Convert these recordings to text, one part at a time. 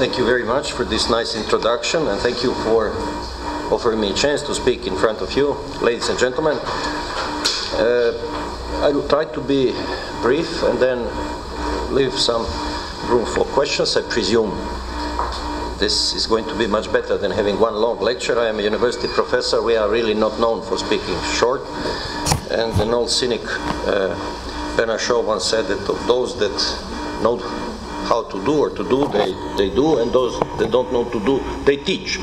Thank you very much for this nice introduction, and thank you for offering me a chance to speak in front of you, ladies and gentlemen. Uh, I will try to be brief and then leave some room for questions, I presume. This is going to be much better than having one long lecture. I am a university professor. We are really not known for speaking short. And an old cynic, uh, Bernard Shaw, once said that of those that know how to do or to do, they, they do, and those that don't know to do, they teach.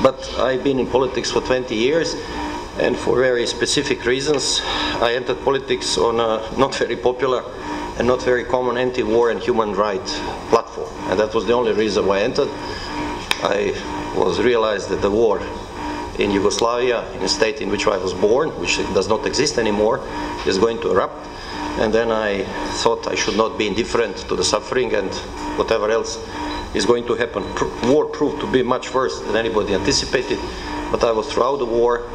But I've been in politics for 20 years, and for very specific reasons, I entered politics on a not very popular and not very common anti-war and human rights platform. And that was the only reason why I entered. I was realized that the war in Yugoslavia, in a state in which I was born, which does not exist anymore, is going to erupt. And then I thought I should not be indifferent to the suffering and whatever else is going to happen. War proved to be much worse than anybody anticipated, but I was throughout the war.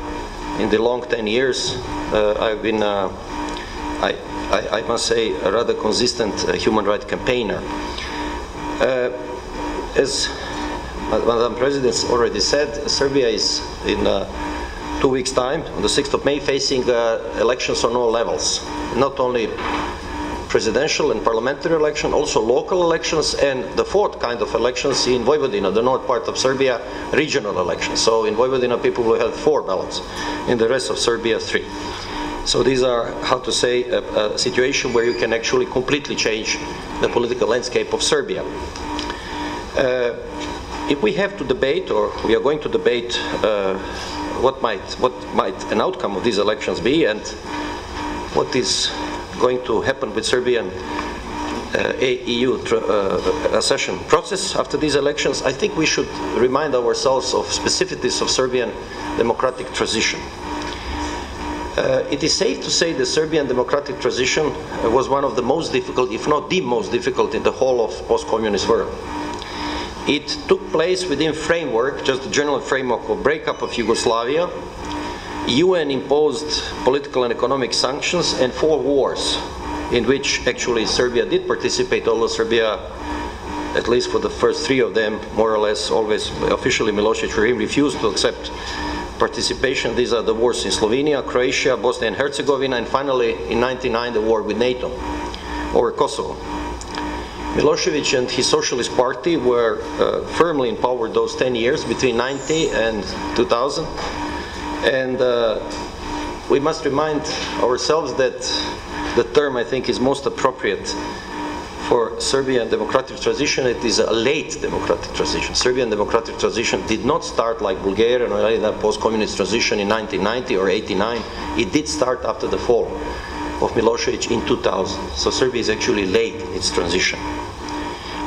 In the long 10 years, uh, I've been, uh, I, I, I, must say, a rather consistent uh, human rights campaigner. Uh, as Madam President already said, Serbia is in uh, two weeks' time, on the 6th of May, facing uh, elections on all levels. Not only presidential and parliamentary election, also local elections, and the fourth kind of elections in Vojvodina, the north part of Serbia, regional elections. So in Vojvodina, people will have four ballots. In the rest of Serbia, three. So these are, how to say, a, a situation where you can actually completely change the political landscape of Serbia. Uh, if we have to debate, or we are going to debate, uh, what might what might an outcome of these elections be, and what is going to happen with Serbian uh, EU uh, accession process after these elections, I think we should remind ourselves of specificities of Serbian democratic transition. Uh, it is safe to say the Serbian democratic transition was one of the most difficult, if not the most difficult, in the whole of post-communist world. It took place within framework, just the general framework of breakup of Yugoslavia, UN imposed political and economic sanctions and four wars in which actually Serbia did participate, although Serbia, at least for the first three of them, more or less always officially Milosevic regime refused to accept participation. These are the wars in Slovenia, Croatia, Bosnia and Herzegovina, and finally in 99 the war with NATO over Kosovo. Milosevic and his Socialist Party were uh, firmly in power those 10 years, between 90 and 2000. And uh, we must remind ourselves that the term I think is most appropriate for Serbian democratic transition, it is a late democratic transition. Serbian democratic transition did not start like Bulgarian or any post-communist transition in 1990 or 89. It did start after the fall of Milosevic in 2000. So Serbia is actually late in its transition.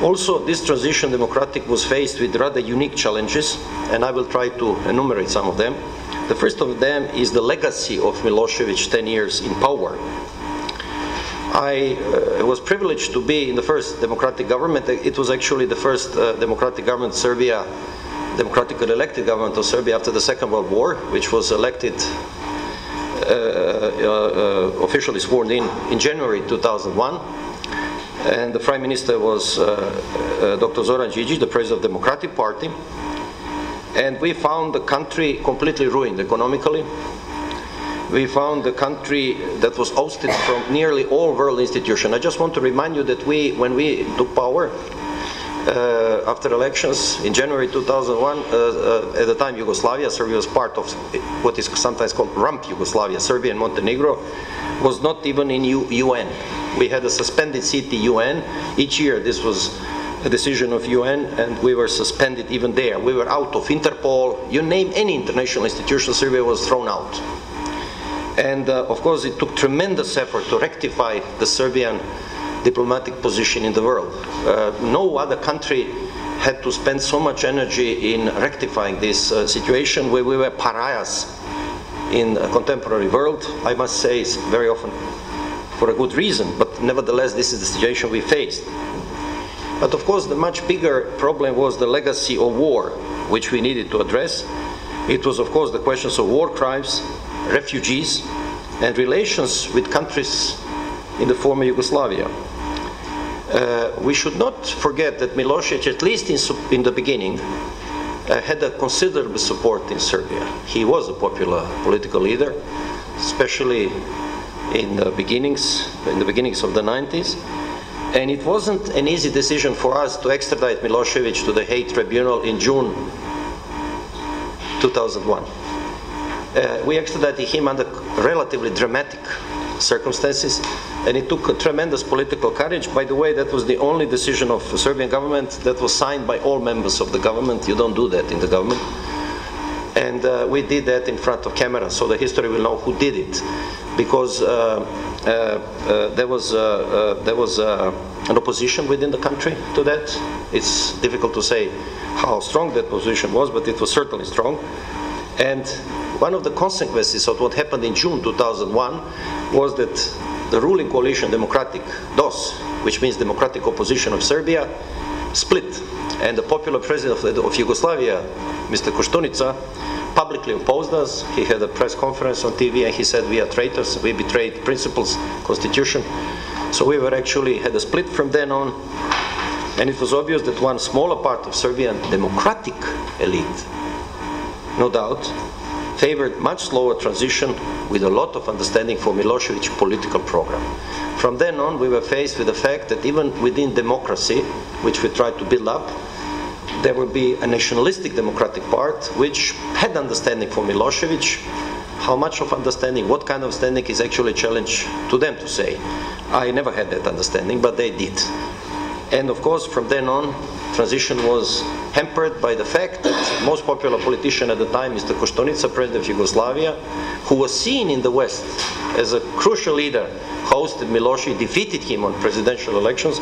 Also, this transition democratic was faced with rather unique challenges, and I will try to enumerate some of them. The first of them is the legacy of Milosevic 10 years in power. I uh, was privileged to be in the first democratic government. It was actually the first uh, democratic government Serbia, democratically elected government of Serbia after the Second World War, which was elected uh, uh officially sworn in in January 2001 and the prime minister was uh, uh, Dr. Zoran Đinđić, the president of the Democratic Party. And we found the country completely ruined economically. We found the country that was ousted from nearly all world institutions. I just want to remind you that we, when we took power, uh, after elections in January 2001, uh, uh, at the time Yugoslavia, Serbia was part of what is sometimes called rump Yugoslavia, Serbia and Montenegro, was not even in U UN. We had a suspended seat UN. Each year this was a decision of UN and we were suspended even there. We were out of Interpol. You name any international institution, Serbia was thrown out. And uh, of course it took tremendous effort to rectify the Serbian diplomatic position in the world. Uh, no other country had to spend so much energy in rectifying this uh, situation where we were pariahs in a contemporary world. I must say very often for a good reason, but nevertheless this is the situation we faced. But of course the much bigger problem was the legacy of war, which we needed to address. It was of course the questions of war crimes, refugees, and relations with countries in the former Yugoslavia. Uh, we should not forget that Milosevic, at least in, in the beginning, uh, had a considerable support in Serbia. He was a popular political leader, especially in the beginnings, in the beginnings of the 90s. And it wasn't an easy decision for us to extradite Milosevic to the Hague Tribunal in June 2001. Uh, we extradited him under relatively dramatic circumstances, and it took tremendous political courage. By the way, that was the only decision of the Serbian government that was signed by all members of the government. You don't do that in the government. And uh, we did that in front of camera, so the history will know who did it. Because uh, uh, uh there was, there was an opposition within the country to that. It's difficult to say how strong that position was, but it was certainly strong. And one of the consequences of what happened in June 2001 was that the ruling coalition, Democratic DOS, which means Democratic Opposition of Serbia, split. And the popular president of, of Yugoslavia, Mr. Koštunica, publicly opposed us. He had a press conference on TV and he said, we are traitors, we betrayed principles, constitution. So we were actually had a split from then on. And it was obvious that one smaller part of Serbian democratic elite, no doubt, favored much slower transition with a lot of understanding for Milosevic's political program. From then on, we were faced with the fact that even within democracy, which we tried to build up, there will be a nationalistic democratic part which had understanding for Milosevic. How much of understanding, what kind of understanding is actually a challenge to them to say. I never had that understanding, but they did. And of course, from then on, transition was hampered by the fact that most popular politician at the time, Mr. Koštunica, president of Yugoslavia, who was seen in the West as a crucial leader, hosted Milosevic, defeated him on presidential elections,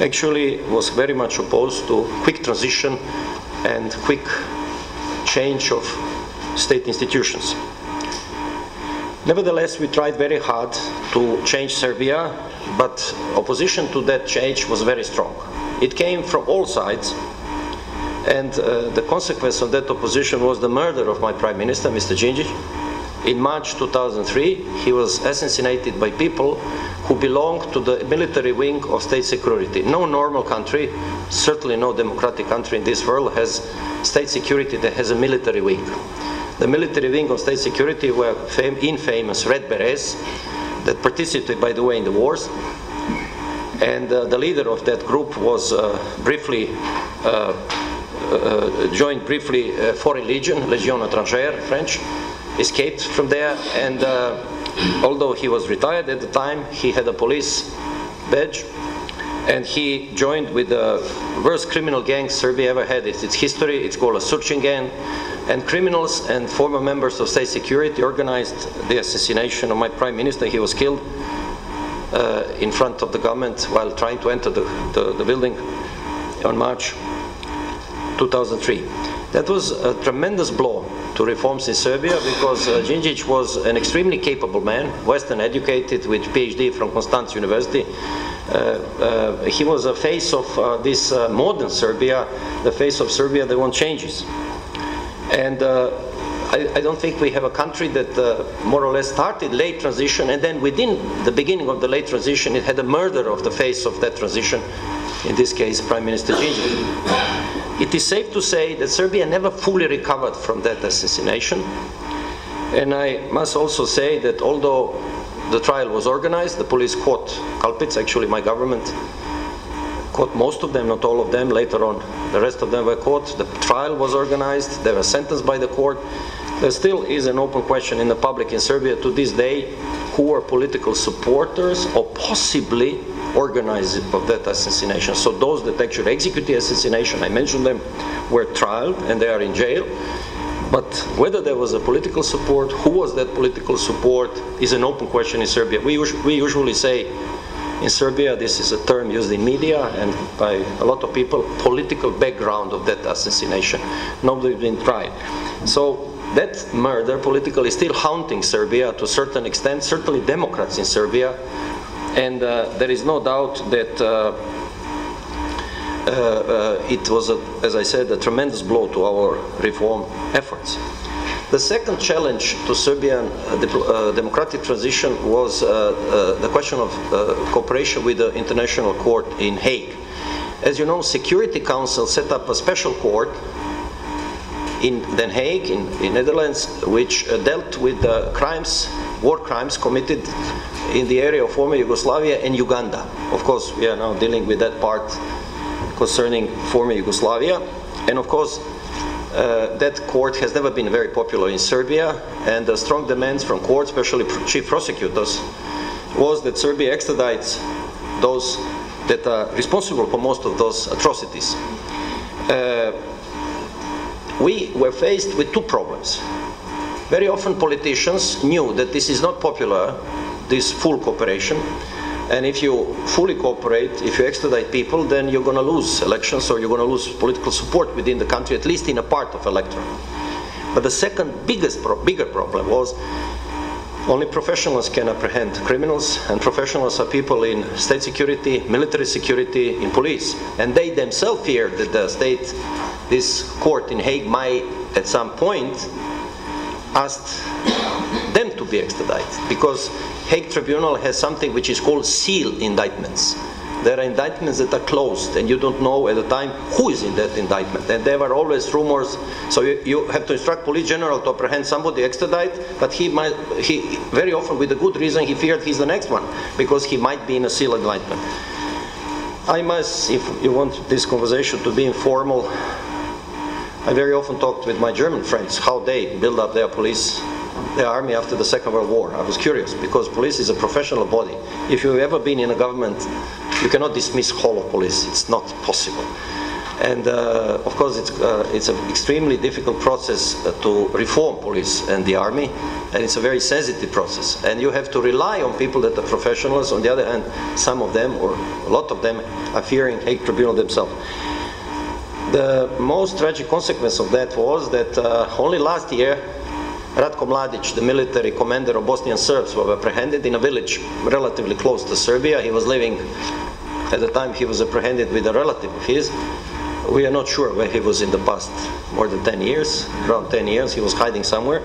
actually was very much opposed to quick transition and quick change of state institutions. Nevertheless, we tried very hard to change Serbia, but opposition to that change was very strong. It came from all sides, and uh, the consequence of that opposition was the murder of my prime minister, Mr. Djindjic. In March 2003, he was assassinated by people who belonged to the military wing of state security. No normal country, certainly no democratic country in this world, has state security that has a military wing. The military wing of state security were fam infamous Red Berets that participated, by the way, in the wars and uh, the leader of that group was uh, briefly uh, uh joined briefly uh, Foreign Legion, Légion étrangère, French, escaped from there, and uh, although he was retired at the time, he had a police badge, and he joined with the worst criminal gang Serbia ever had. It's its history. It's called a Surchin gang, and criminals and former members of state security organized the assassination of my prime minister. He was killed uh, in front of the government while trying to enter the, the, the building on March 2003. That was a tremendous blow to reforms in Serbia because uh, was an extremely capable man, Western educated with PhD from Constance University. Uh, uh, he was a face of uh, this uh, modern Serbia, the face of Serbia that wants changes. And uh, I, I, don't think we have a country that more or less started late transition and then within the beginning of the late transition it had a murder of the face of that transition, in this case Prime Minister Djindjic. It is safe to say that Serbia never fully recovered from that assassination. And I must also say that although the trial was organized, the police caught culprits, actually my government caught most of them, not all of them. Later on, the rest of them were caught. The trial was organized. They were sentenced by the court. There still is an open question in the public in Serbia to this day who are political supporters or possibly organizers of that assassination. So those that actually executed the assassination, I mentioned them, were trialed and they are in jail. But whether there was a political support, who was that political support, is an open question in Serbia. We, us we usually say in Serbia, this is a term used in media and by a lot of people, political background of that assassination. Nobody has been tried. So that murder politically is still haunting Serbia to a certain extent, certainly Democrats in Serbia, and uh, there is no doubt that uh, uh, it was, a, as I said, a tremendous blow to our reform efforts. The second challenge to Serbian uh, democratic transition was uh, uh the question of cooperation with the International Court in Hague. As you know, Security Council set up a special court in Den Haag, in, in Netherlands, which uh, dealt with the crimes, war crimes committed in the area of former Yugoslavia and Uganda. Of course, we are now dealing with that part concerning former Yugoslavia. And of course, uh, that court has never been very popular in Serbia, and the strong demands from court, especially chief prosecutors, was that Serbia extradites those that are responsible for most of those atrocities. We were faced with two problems. Very often politicians knew that this is not popular, this full cooperation, and if you fully cooperate, if you extradite people, then you're going to lose elections or you're going to lose political support within the country, at least in a part of electorate. But the second biggest, pro bigger problem was only professionals can apprehend criminals, and professionals are people in state security, military security, in police. And they themselves fear that the state, this court in Hague might at some point ask them to be extradited because Hague Tribunal has something which is called seal indictments. There are indictments that are closed and you don't know at the time who is in that indictment. And there were always rumors. So you, you have to instruct police general to apprehend somebody, extradite, but he might, he, very often with a good reason, he feared he's the next one because he might be in a seal indictment. I must, if you want this conversation to be informal, I very often talked with my German friends how they build up their police the army after the Second World War. I was curious because police is a professional body. If you've ever been in a government, you cannot dismiss whole of police. It's not possible. And uh, of course, it's, uh, it's an extremely difficult process uh, to reform police and the army, and it's a very sensitive process. And you have to rely on people that are professionals. On the other hand, some of them, or a lot of them, are fearing Hague Tribunal themselves. The most tragic consequence of that was that uh, only last year Ratko Mladic, the military commander of Bosnian Serbs, was apprehended in a village relatively close to Serbia. He was living, at the time he was apprehended with a relative of his. We are not sure where he was in the past, more than 10 years, around 10 years, he was hiding somewhere.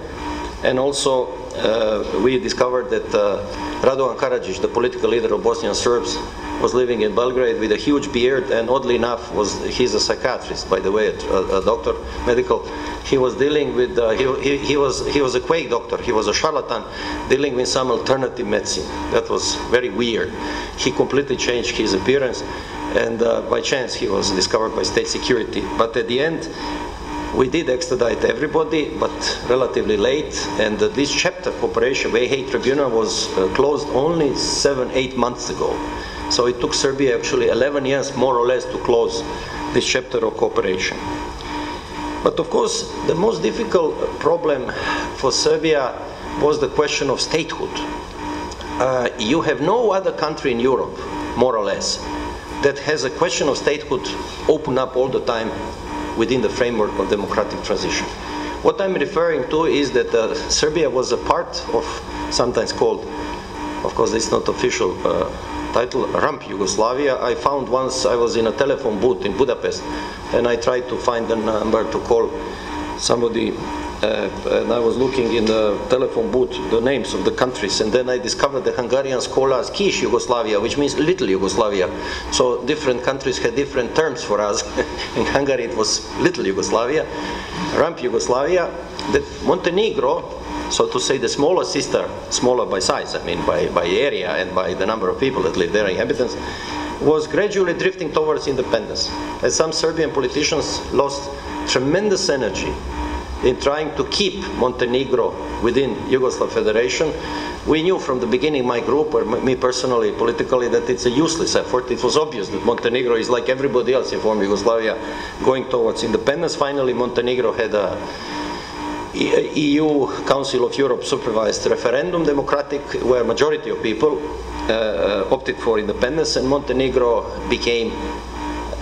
And also, uh, we discovered that uh, Radovan Karadzic, the political leader of Bosnian Serbs, was living in Belgrade with a huge beard, and oddly enough, was he's a psychiatrist, by the way, a, a doctor, medical. He was dealing with uh, he, he, he, was he was a quack doctor. He was a charlatan, dealing with some alternative medicine. That was very weird. He completely changed his appearance, and uh, by chance he was discovered by state security. But at the end, we did extradite everybody, but relatively late, and uh, this chapter cooperation, Way Hague Tribunal, was uh, closed only seven, eight months ago. So it took Serbia actually 11 years, more or less, to close this chapter of cooperation. But of course, the most difficult problem for Serbia was the question of statehood. Uh, you have no other country in Europe, more or less, that has a question of statehood open up all the time within the framework of democratic transition. What I'm referring to is that uh, Serbia was a part of, sometimes called, of course, it's not official uh, title Rump Yugoslavia. I found once I was in a telephone booth in Budapest and I tried to find a number to call somebody uh, and I was looking in the telephone booth the names of the countries and then I discovered the Hungarian scholars Kish Yugoslavia which means little Yugoslavia so different countries had different terms for us in Hungary it was little Yugoslavia Rump Yugoslavia Montenegro so to say the smaller sister, smaller by size, I mean by, by area and by the number of people that live there, inhabitants, was gradually drifting towards independence. And some Serbian politicians lost tremendous energy in trying to keep Montenegro within Yugoslav Federation. We knew from the beginning, my group, or me personally, politically, that it's a useless effort. It was obvious that Montenegro is like everybody else in former Yugoslavia going towards independence. Finally, Montenegro had a EU Council of Europe supervised referendum democratic where majority of people uh, uh, opted for independence and Montenegro became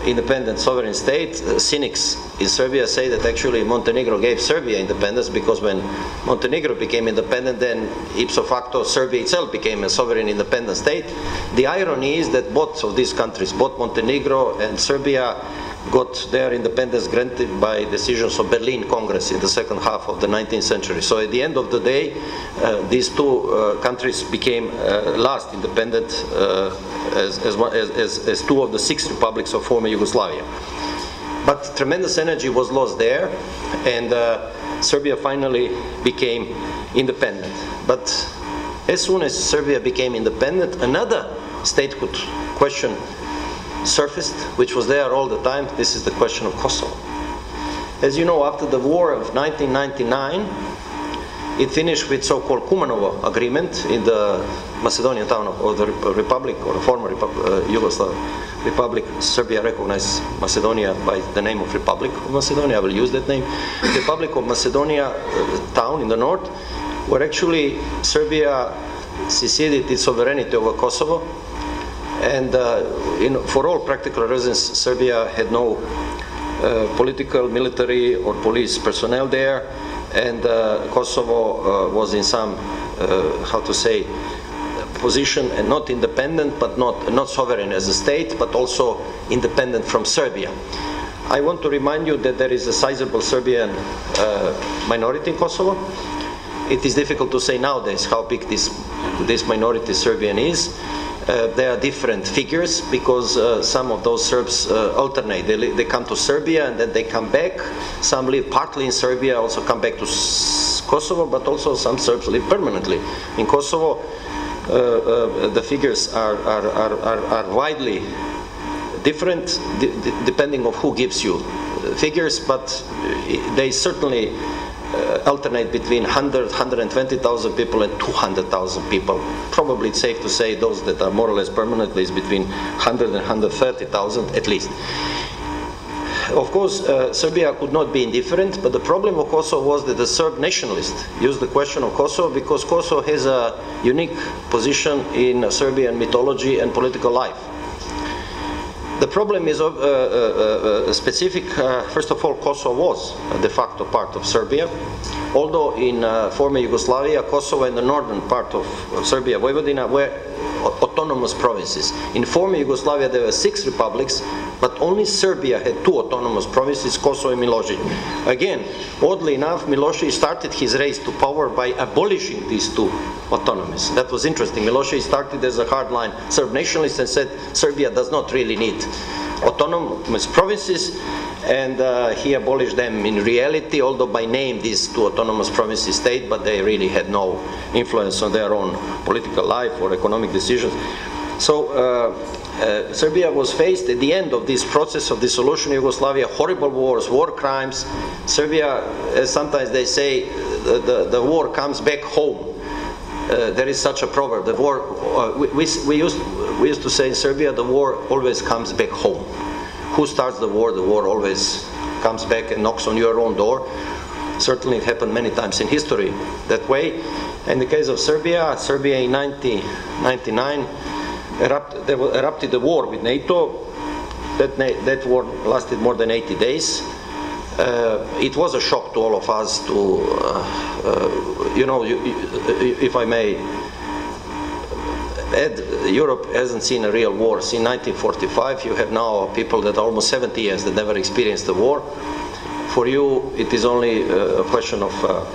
independent sovereign state. Uh, cynics in Serbia say that actually Montenegro gave Serbia independence because when Montenegro became independent then ipso facto Serbia itself became a sovereign independent state. The irony is that both of these countries, both Montenegro and Serbia got their independence granted by decisions of Berlin Congress in the second half of the 19th century. So at the end of the day, uh, these two uh, countries became uh, last independent uh, as, as, as, as, two of the six republics of former Yugoslavia. But tremendous energy was lost there, and uh, Serbia finally became independent. But as soon as Serbia became independent, another statehood question surfaced, which was there all the time. This is the question of Kosovo. As you know, after the war of 1999, it finished with so-called Kumanovo agreement in the Macedonian town of, or the republic or the former Repu uh, Yugoslav republic. Serbia recognized Macedonia by the name of Republic of Macedonia. I will use that name. Republic of Macedonia uh, town in the north, where actually Serbia seceded its sovereignty over Kosovo and uh, in, for all practical reasons, Serbia had no uh, political, military, or police personnel there, and uh, Kosovo was in some, how to say, position and not independent, but not not sovereign as a state, but also independent from Serbia. I want to remind you that there is a sizable Serbian uh, minority in Kosovo. It is difficult to say nowadays how big this this minority Serbian is. Uh, there are different figures because uh, some of those Serbs uh, alternate. They, they, come to Serbia and then they come back. Some live partly in Serbia, also come back to S Kosovo, but also some Serbs live permanently in Kosovo. Uh, uh, the figures are, are, are, are widely different depending on who gives you figures, but they certainly uh, alternate between 100, 120,000 people and 200,000 people. Probably it's safe to say those that are more or less permanently is between 100 and 130,000 at least. Of course, uh, Serbia could not be indifferent, but the problem of Kosovo was that the Serb nationalists used the question of Kosovo because Kosovo has a unique position in Serbian mythology and political life. The problem is uh, uh, uh, specific. first of all, Kosovo was de facto part of Serbia, although in former Yugoslavia, Kosovo and the northern part of, Serbia, Vojvodina, were autonomous provinces. In former Yugoslavia there were six republics, but only Serbia had two autonomous provinces, Kosovo and Milosevic. Again, oddly enough, Milosevic started his race to power by abolishing these two autonomies. That was interesting. Milosevic started as a hardline Serb nationalist and said Serbia does not really need autonomous provinces and uh, he abolished them in reality, although by name these two autonomous provinces stayed, but they really had no influence on their own political life or economic decisions. So uh, uh, Serbia was faced at the end of this process of dissolution of Yugoslavia, horrible wars, war crimes. Serbia, as sometimes they say, the, the, the war comes back home. Uh, there is such a proverb. The war, uh, we, we, we, used, we used to say in Serbia, the war always comes back home who starts the war, the war always comes back and knocks on your own door. Certainly it happened many times in history that way. In the case of Serbia, Serbia in 1999 erupt, erupted a war with NATO. That, that war lasted more than 80 days. Uh, it was a shock to all of us to, uh, uh, you know, you, you, if I may add Europe hasn't seen a real war since 1945. You have now people that are almost 70 years that never experienced a war. For you, it is only uh, a question of, uh,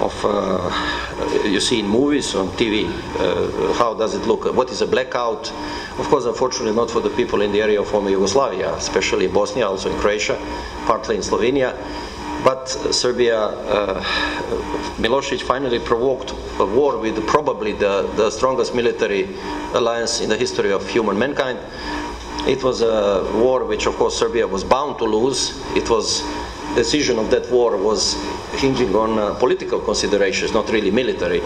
of uh, you see in movies, on TV, uh, how does it look, what is a blackout. Of course, unfortunately not for the people in the area of former Yugoslavia, especially Bosnia, also in Croatia, partly in Slovenia. But Serbia, uh, Milosevic finally provoked a war with probably the, the strongest military alliance in the history of human mankind. It was a war which, of course, Serbia was bound to lose. It was decision of that war was hinging on uh, political considerations, not really military.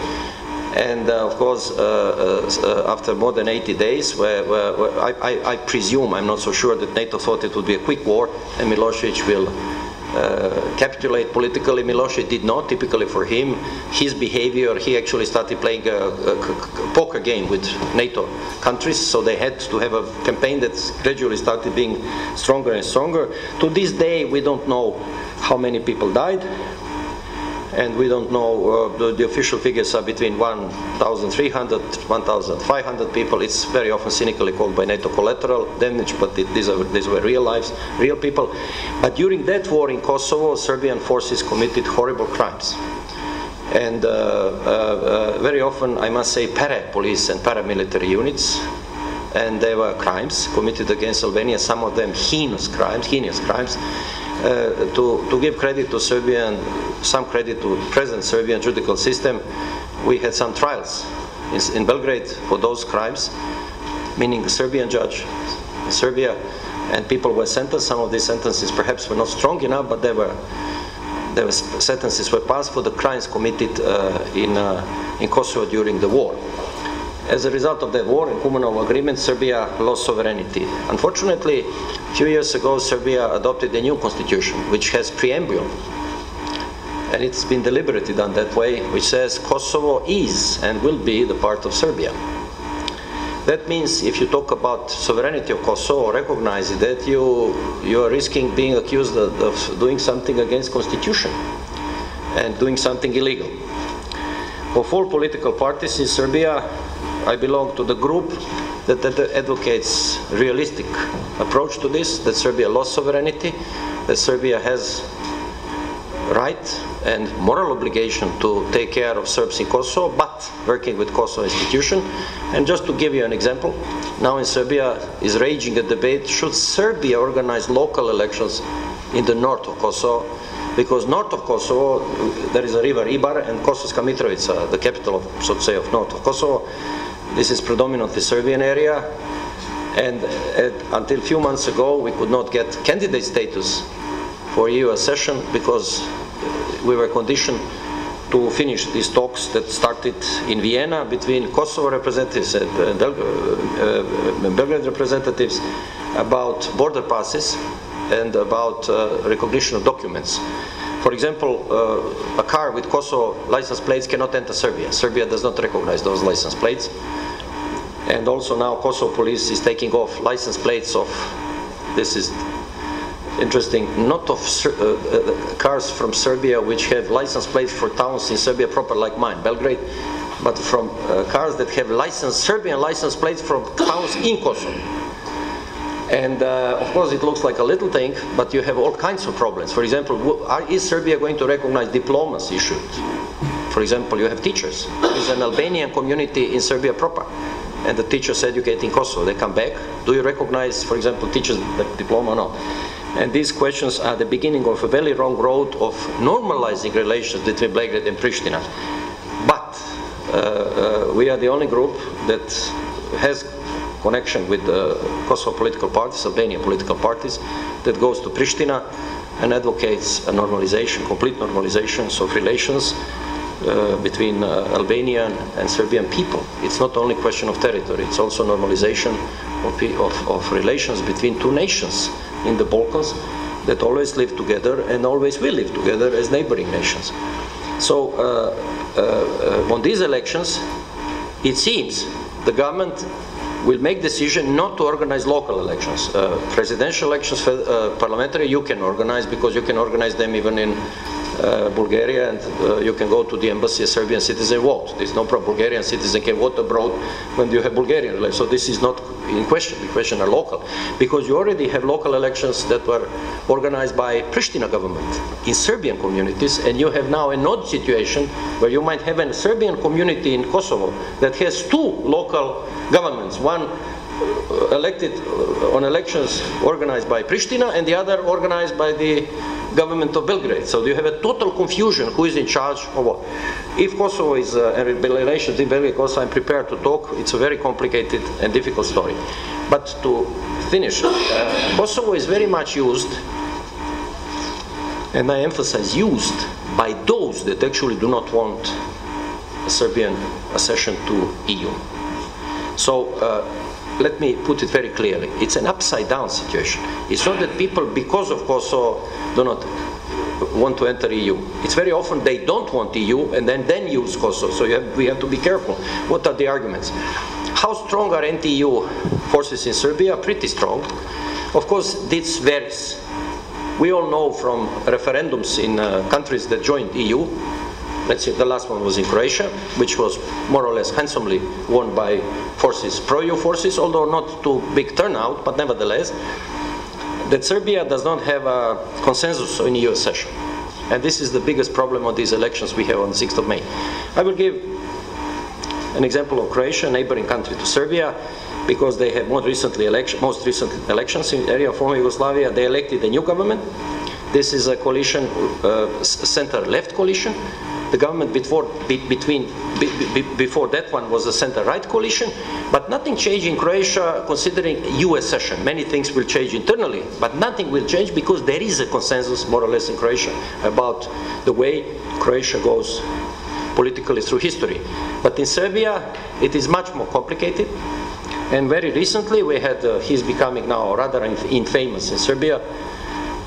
And uh, of course, uh, uh, after more than 80 days, where, where, where I, I, I, presume, I'm not so sure that NATO thought it would be a quick war, and Milosevic will uh, capitulate politically. Milosevic did not, typically for him. His behavior, he actually started playing a, a, poker game with NATO countries, so they had to have a campaign that gradually started being stronger and stronger. To this day, we don't know how many people died. And we don't know, uh, the, the, official figures are between 1,300, 1,500 people. It's very often cynically called by NATO collateral damage, but it, these, are, these were real lives, real people. But during that war in Kosovo, Serbian forces committed horrible crimes. And uh, uh, uh very often, I must say, para-police and paramilitary units and there were crimes committed against Albania, some of them heinous crimes, heinous crimes. To, to give credit to Serbian, some credit to present Serbian judicial system, we had some trials in, in Belgrade for those crimes, meaning the Serbian judge in Serbia, and people were sentenced. Some of these sentences perhaps were not strong enough, but they were sentences were passed for the crimes committed uh, in, uh, in Kosovo during the war. As a result of the war and Kumanovo agreement, Serbia lost sovereignty. Unfortunately, a few years ago, Serbia adopted a new constitution, which has preamble, and it's been deliberately done that way, which says Kosovo is and will be the part of Serbia. That means if you talk about sovereignty of Kosovo, recognize that you, you are risking being accused of, of doing something against constitution and doing something illegal. Of all political parties in Serbia, I belong to the group that, that advocates realistic approach to this, that Serbia lost sovereignty, that Serbia has right and moral obligation to take care of Serbs in Kosovo, but working with Kosovo institution. And just to give you an example, now in Serbia is raging a debate, should Serbia organize local elections in the north of Kosovo because north of Kosovo there is a river Ibar and Kosovska Mitrovica, the capital of, so to say, of north of Kosovo, this is predominantly Serbian area, and until a few months ago we could not get candidate status for EU accession because we were conditioned to finish these talks that started in Vienna between Kosovo representatives and uh, uh, Belgrade representatives about border passes and about uh, recognition of documents. For example, uh, a car with Kosovo license plates cannot enter Serbia. Serbia does not recognize those license plates. And also now Kosovo police is taking off license plates of, this is interesting, not of uh, uh, cars from Serbia which have license plates for towns in Serbia proper like mine, Belgrade, but from uh, cars that have license, Serbian license plates from towns in Kosovo. And uh, of course, it looks like a little thing, but you have all kinds of problems. For example, are, is Serbia going to recognize diplomas issued? For example, you have teachers. There is an Albanian community in Serbia proper, and the teachers educate in Kosovo. They come back. Do you recognize, for example, teachers' diploma? not? And these questions are the beginning of a very long road of normalizing relations between Belgrade and Pristina. But uh, uh, we are the only group that has connection with the Kosovo political parties, Albanian political parties, that goes to Pristina and advocates a normalization, complete normalization of relations uh, between uh, Albanian and Serbian people. It's not only a question of territory, it's also normalization of, of, of relations between two nations in the Balkans that always live together and always will live together as neighboring nations. So uh, uh, uh on these elections, it seems the government will make decision not to organize local elections. Uh, presidential elections, uh, parliamentary, you can organize because you can organize them even in Bulgaria and uh, you can go to the embassy, a Serbian citizen vote. There's no problem. Bulgarian citizen can vote abroad when you have Bulgarian. So this is not in question. The question are local. Because you already have local elections that were organized by Pristina government in Serbian communities and you have now an odd situation where you might have a Serbian community in Kosovo that has two local governments. One uh, elected on elections organized by Pristina and the other organized by the government of Belgrade. So you have a total confusion who is in charge of what. If Kosovo is uh, a relations in Belgrade, Kosovo, I'm prepared to talk. It's a very complicated and difficult story. But to finish, uh, Kosovo is very much used, and I emphasize used, by those that actually do not want a Serbian accession to EU. So uh, let me put it very clearly. It's an upside down situation. It's not that people, because of Kosovo, do not want to enter EU. It's very often they don't want EU and then, then use Kosovo. So have, we have to be careful. What are the arguments? How strong are anti-EU forces in Serbia? Pretty strong. Of course, this varies We all know from referendums in uh, countries that joined EU, let's say the last one was in Croatia, which was more or less handsomely won by forces, pro-EU forces, although not too big turnout, but nevertheless, that Serbia does not have a consensus on EU accession. And this is the biggest problem of these elections we have on the 6th of May. I will give an example of Croatia, a neighboring country to Serbia, because they had most recently election, most recent elections in the area of former Yugoslavia. They elected a new government. This is a coalition, uh, center-left coalition. The government before, be, between, be, before that one was a center-right coalition, but nothing changed in Croatia considering EU accession. Many things will change internally, but nothing will change because there is a consensus more or less in Croatia about the way Croatia goes politically through history. But in Serbia, it is much more complicated. And very recently, we had, uh, he's becoming now rather infamous in Serbia,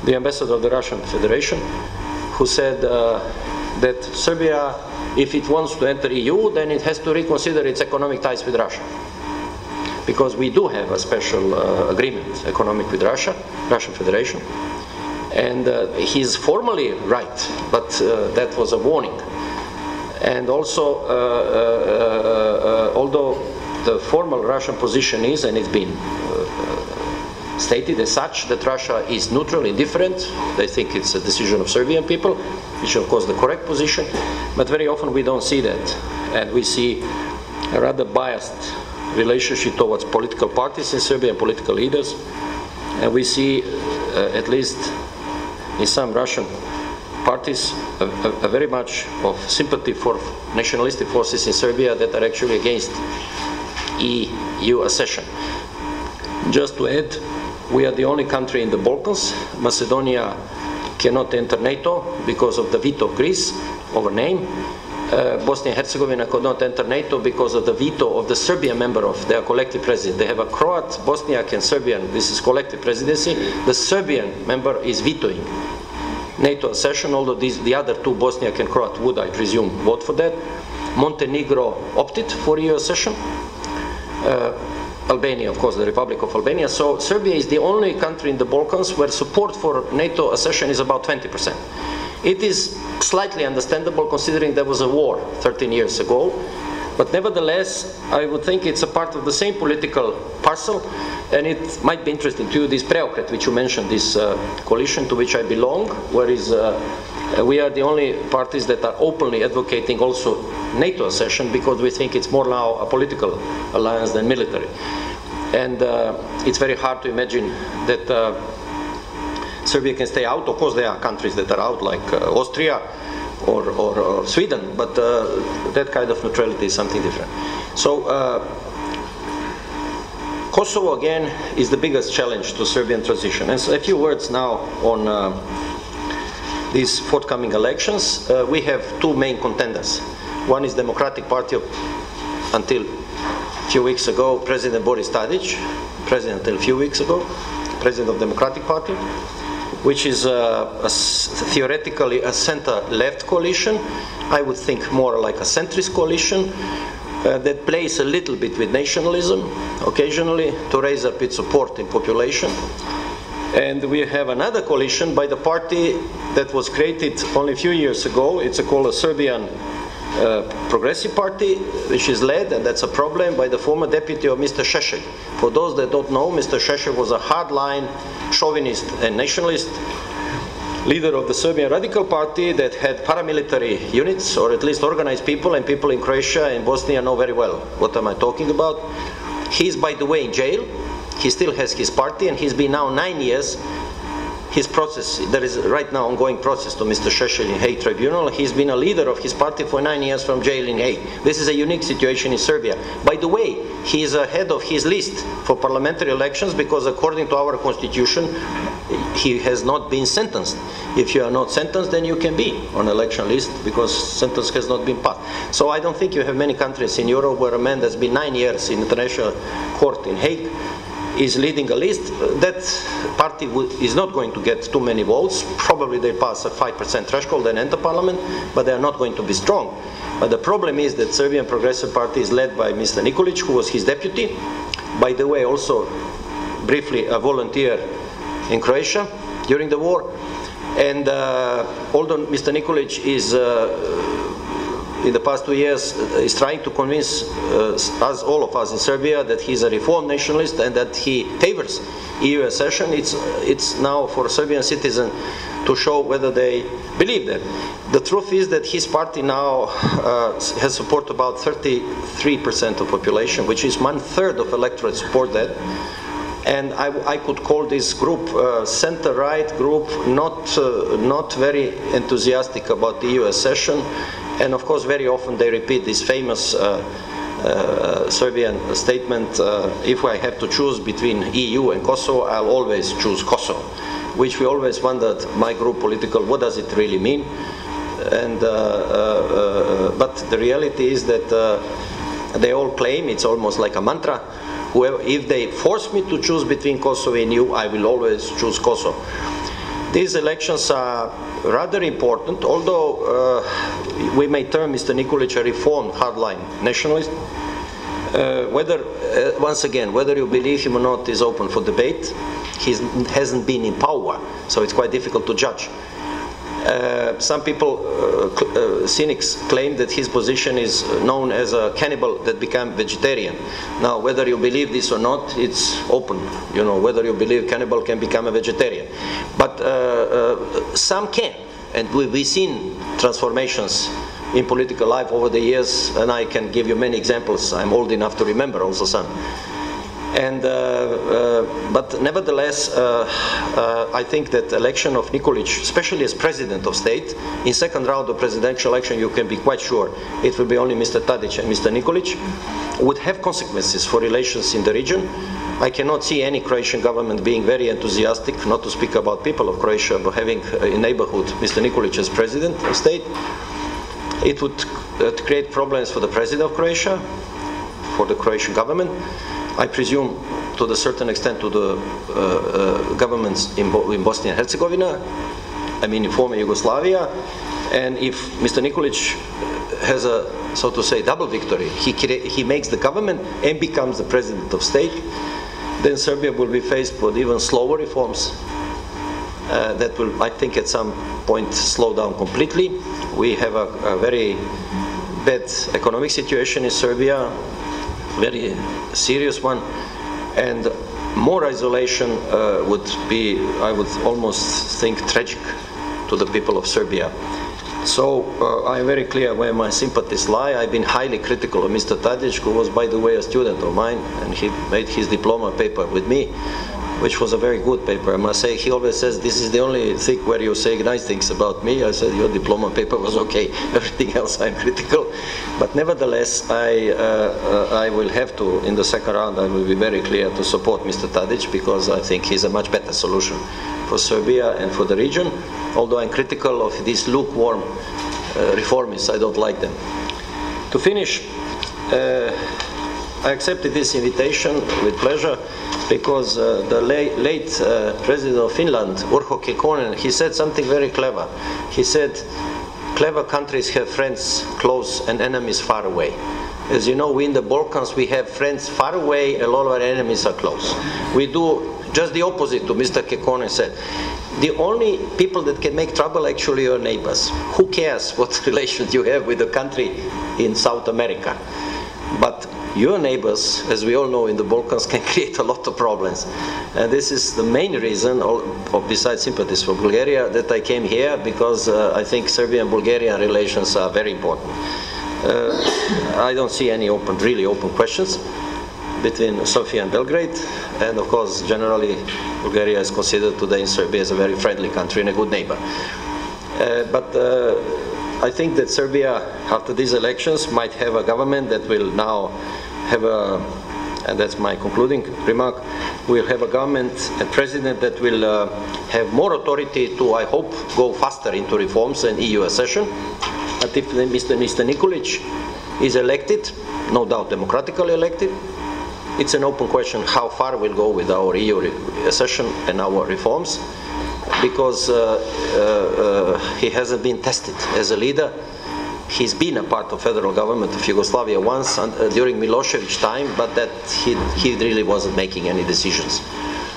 the ambassador of the Russian Federation, who said uh, that Serbia, if it wants to enter EU, then it has to reconsider its economic ties with Russia. Because we do have a special uh, agreement, economic with Russia, Russian Federation. And uh, he's formally right, but uh, that was a warning. And also, uh, uh, although the formal Russian position is, and it's been stated as such, that Russia is neutral, indifferent. They think it's a decision of Serbian people, which of course the correct position, but very often we don't see that. And we see a rather biased relationship towards political parties in Serbia and political leaders. And we see, uh, at least in some Russian parties, a, a, a very much of sympathy for nationalistic forces in Serbia that are actually against EU accession. Just to add, we are the only country in the Balkans. Macedonia cannot enter NATO because of the veto of Greece over name. Uh, Bosnia and Herzegovina could not enter NATO because of the veto of the Serbian member of their collective presidency. They have a Croat, Bosniak, and Serbian. This is collective presidency. The Serbian member is vetoing NATO accession, although these, the other two, Bosniak and Croat, would, I presume, vote for that. Montenegro opted for EU accession. Uh, Albania, of course, the Republic of Albania. So Serbia is the only country in the Balkans where support for NATO accession is about 20%. It is slightly understandable considering there was a war 13 years ago, but nevertheless, I would think it's a part of the same political parcel, and it might be interesting to you, this Preokret, which you mentioned, this uh, coalition to which I belong, where is uh, we are the only parties that are openly advocating also NATO accession because we think it's more now a political alliance than military. And uh, it's very hard to imagine that uh, Serbia can stay out. Of course, there are countries that are out, like uh, Austria or, or, or, Sweden, but uh, that kind of neutrality is something different. So, uh, Kosovo again is the biggest challenge to Serbian transition. And so a few words now on these forthcoming elections, uh, we have two main contenders. One is Democratic Party of, until a few weeks ago, President Boris Tadic, president until a few weeks ago, president of Democratic Party, which is uh, a, theoretically a center-left coalition. I would think more like a centrist coalition uh, that plays a little bit with nationalism occasionally to raise up its support in population. And we have another coalition by the party that was created only a few years ago. It's called a Serbian uh, Progressive Party, which is led, and that's a problem, by the former deputy of Mr. Šešelj. For those that don't know, Mr. Šešelj was a hardline chauvinist and nationalist leader of the Serbian Radical Party that had paramilitary units, or at least organized people, and people in Croatia and Bosnia know very well what am I talking about. He's, by the way, in jail he still has his party and he's been now nine years his process, there is right now ongoing process to Mr. Šešelj in Hague Tribunal. He's been a leader of his party for nine years from jail in Hague. This is a unique situation in Serbia. By the way, he is ahead of his list for parliamentary elections because according to our constitution, he has not been sentenced. If you are not sentenced, then you can be on election list because sentence has not been passed. So I don't think you have many countries in Europe where a man that's been nine years in international court in Hague is leading a list, that party is not going to get too many votes. Probably they pass a 5% threshold and enter parliament, but they are not going to be strong. But the problem is that Serbian Progressive Party is led by Mr. Nikolic, who was his deputy. By the way, also briefly a volunteer in Croatia. during the war. And uh, although Mr. Nikolic is in the past two years is trying to convince uh, us, all of us in Serbia, that he's a reform nationalist and that he favors EU accession. It's, it's now for Serbian citizens to show whether they believe that. The truth is that his party now uh, has support about 33% of population, which is one third of electorate support that. And I, I could call this group uh, center-right group, not uh, not very enthusiastic about the EU accession, and of course very often they repeat this famous uh, uh, Serbian statement, uh, if I have to choose between EU and Kosovo, I'll always choose Kosovo, which we always wondered, my group political, what does it really mean? And, uh, uh, uh, but the reality is that they all claim, it's almost like a mantra, whoever, if they force me to choose between Kosovo and EU, I will always choose Kosovo. These elections are rather important, although uh, we may term Mr. Nikolic a reformed hardline nationalist. Uh, whether, uh, once again, whether you believe him or not is open for debate. He hasn't been in power, so it's quite difficult to judge. Uh, some people, uh, uh, cynics, claim that his position is known as a cannibal that became vegetarian. Now, whether you believe this or not, it's open. You know, whether you believe cannibal can become a vegetarian. But uh, some can, and we, we've seen transformations in political life over the years, and I can give you many examples. I'm old enough to remember also some. And, uh, uh, but nevertheless, uh, I think that election of Nikolic, especially as president of state, in second round of presidential election, you can be quite sure it will be only Mr. Tadic and Mr. Nikolic, would have consequences for relations in the region. I cannot see any Croatian government being very enthusiastic, not to speak about people of Croatia, but having in neighborhood Mr. Nikolic as president of state. It would create problems for the president of Croatia, for the Croatian government, I presume to a certain extent to the uh, uh, governments in, Bo in, Bosnia and Herzegovina, I mean in former Yugoslavia, and if Mr. Nikolic has a, so to say, double victory, he, he makes the government and becomes the president of state, then Serbia will be faced with even slower reforms uh, that will, I think, at some point slow down completely. We have a, a very bad economic situation in Serbia very serious one, and more isolation uh, would be, I would almost think, tragic to the people of Serbia. So uh, I'm very clear where my sympathies lie. I've been highly critical of Mr. Tadic, who was, by the way, a student of mine, and he made his diploma paper with me which was a very good paper. I must say, he always says, this is the only thing where you say nice things about me. I said, your diploma paper was okay. Everything else I'm critical. But nevertheless, I, uh, uh, I will have to, in the second round, I will be very clear to support Mr. Tadic because I think he's a much better solution for Serbia and for the region. Although I'm critical of these lukewarm uh, reformists, I don't like them. To finish, uh, I accepted this invitation with pleasure because uh, the late, late uh, president of Finland, Urho Kekkonen, he said something very clever. He said, clever countries have friends close and enemies far away. As you know, we in the Balkans, we have friends far away, a lot of our enemies are close. We do just the opposite to Mr. Kekkonen said. The only people that can make trouble actually are neighbors. Who cares what relations you have with a country in South America? But your neighbors, as we all know in the Balkans, can create a lot of problems. And this is the main reason, besides sympathies for Bulgaria, that I came here because uh, I think Serbia and Bulgarian relations are very important. Uh, I don't see any open, really open questions between Sofia and Belgrade, and of course, generally, Bulgaria is considered today in Serbia as a very friendly country and a good neighbor. Uh, but uh, I think that Serbia, after these elections, might have a government that will now have a, and that's my concluding remark, we'll have a government, a president that will uh, have more authority to, I hope, go faster into reforms and EU accession. But if Mr. Mr. Nikolic is elected, no doubt democratically elected, it's an open question how far we'll go with our EU accession and our reforms because uh, uh, uh, he hasn't been tested as a leader. He's been a part of federal government of Yugoslavia once during Milosevic time, but that he, he really wasn't making any decisions.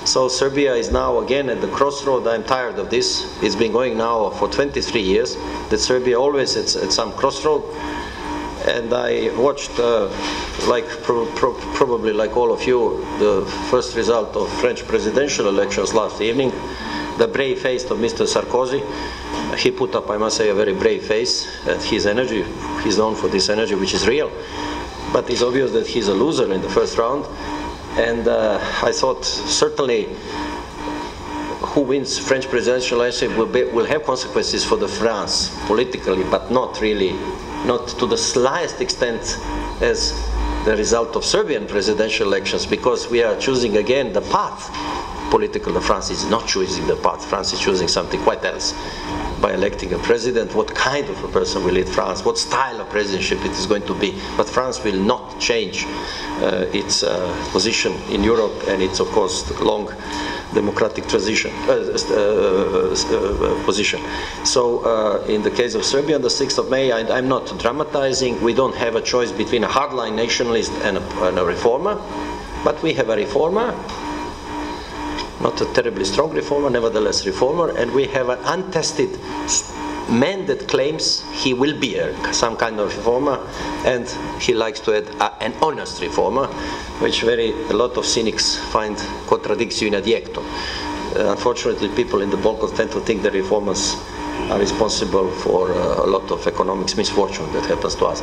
So Serbia is now again at the crossroad. I'm tired of this. It's been going now for 23 years. That Serbia always at, at some crossroad. And I watched, uh, like pro pro probably like all of you, the first result of French presidential elections last evening. The brave face of Mr. Sarkozy. He put up, I must say, a very brave face at his energy. He's known for this energy, which is real. But it's obvious that he's a loser in the first round and uh, I thought certainly who wins French presidential election will, be, will have consequences for the France politically, but not really, not to the slightest extent as the result of Serbian presidential elections, because we are choosing again the path political. France is not choosing the path. France is choosing something quite else by electing a president, what kind of a person will lead France, what style of presidency it is going to be. But France will not change uh, its uh, position in Europe and its, of course, long democratic transition uh, uh, uh position. So, uh, in the case of Serbia, on the 6th of May, I, am not dramatizing. We don't have a choice between a hardline nationalist and a, and a reformer, but we have a reformer not a terribly strong reformer, nevertheless reformer, and we have an untested man that claims he will be a, some kind of reformer, and he likes to add a, an honest reformer, which very a lot of cynics find contradictio in adjecto. Uh, unfortunately, people in the Balkans tend to think the reformers are responsible for uh, a lot of economic misfortune that happens to us,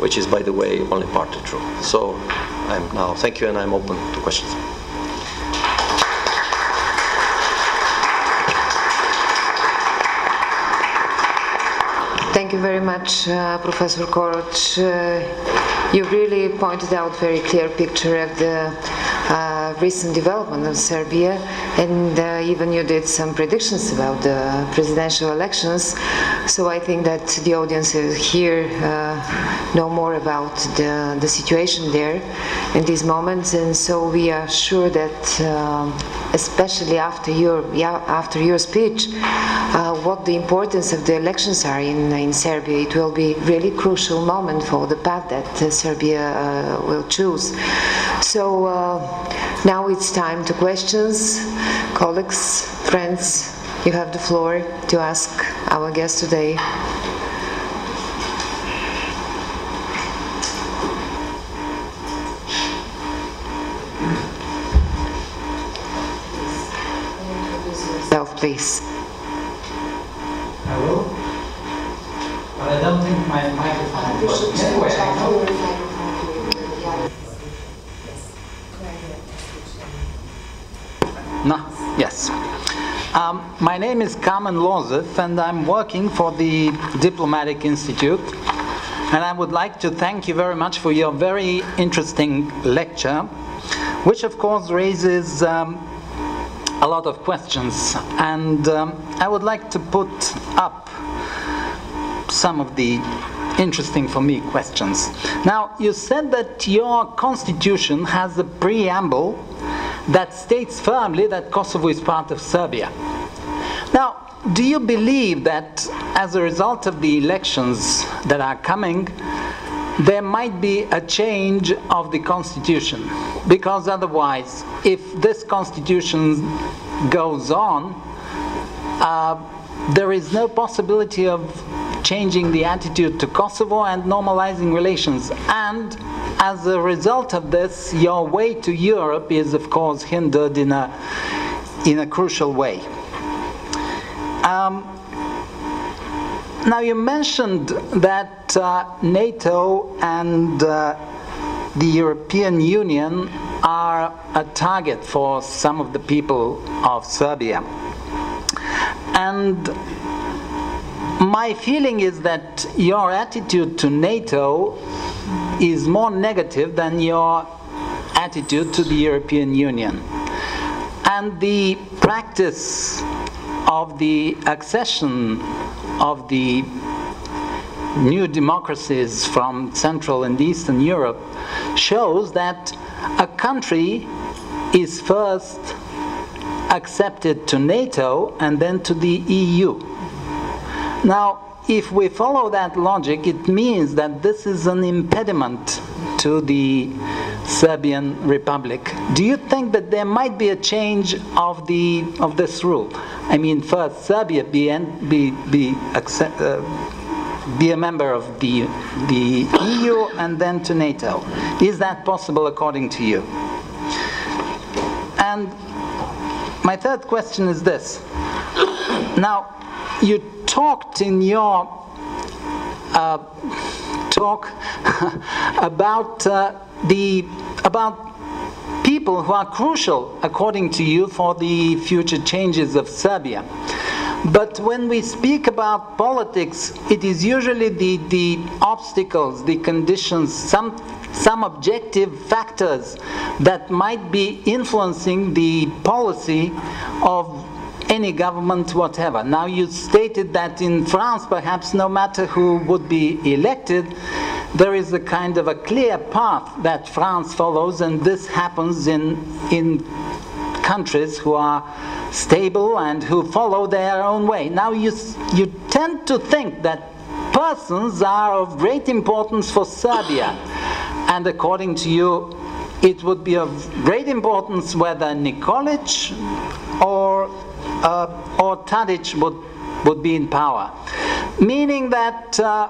which is, by the way, only partly true. So I'm now, thank you, and I'm open to questions. Thank you very much, uh, Professor Korac. Uh, you really pointed out very clear picture of the uh, recent development of Serbia, and uh, even you did some predictions about the presidential elections. So I think that the audience here uh, know more about the, the situation there in these moments, and so we are sure that, um, especially after your yeah, after your speech, uh, what the importance of the elections are in in Serbia, it will be really crucial moment for the path that uh, Serbia uh, will choose. So now it's time to questions. Colleagues, friends, you have the floor to ask our guest today. Self, please. I don't think my microphone works. Anyway, No, yes. Um, my name is Kamen Lozev, and I'm working for the Diplomatic Institute. And I would like to thank you very much for your very interesting lecture, which of course raises um, a lot of questions. And um, I would like to put up some of the interesting for me questions. Now, you said that your constitution has a preamble that states firmly that Kosovo is part of Serbia. Now, do you believe that as a result of the elections that are coming, there might be a change of the constitution? Because otherwise, if this constitution goes on, uh, there is no possibility of changing the attitude to Kosovo and normalizing relations. And as a result of this, your way to Europe is, of course, hindered in a, in a crucial way. Um, now, you mentioned that uh, NATO and uh, the European Union are a target for some of the people of Serbia. And my feeling is that your attitude to NATO is more negative than your attitude to the European Union. And the practice of the accession of the new democracies from Central and Eastern Europe shows that a country is first accepted to NATO and then to the EU. Now, if we follow that logic, it means that this is an impediment to the Serbian Republic. Do you think that there might be a change of the of this rule? I mean, first Serbia be be be accept, uh, be a member of the the EU and then to NATO. Is that possible according to you? And my third question is this. Now, you talked in your uh, talk about uh, the about people who are crucial, according to you, for the future changes of Serbia. But when we speak about politics, it is usually the, the obstacles, the conditions, some, some objective factors that might be influencing the policy of any government, whatever. Now, you stated that in France, perhaps no matter who would be elected, there is a kind of a clear path that France follows, and this happens in, in countries who are stable and who follow their own way. Now, you, you tend to think that persons are of great importance for Serbia, and according to you, it would be of great importance whether Nikolic or, uh, or Tadic would, would be in power. Meaning that uh,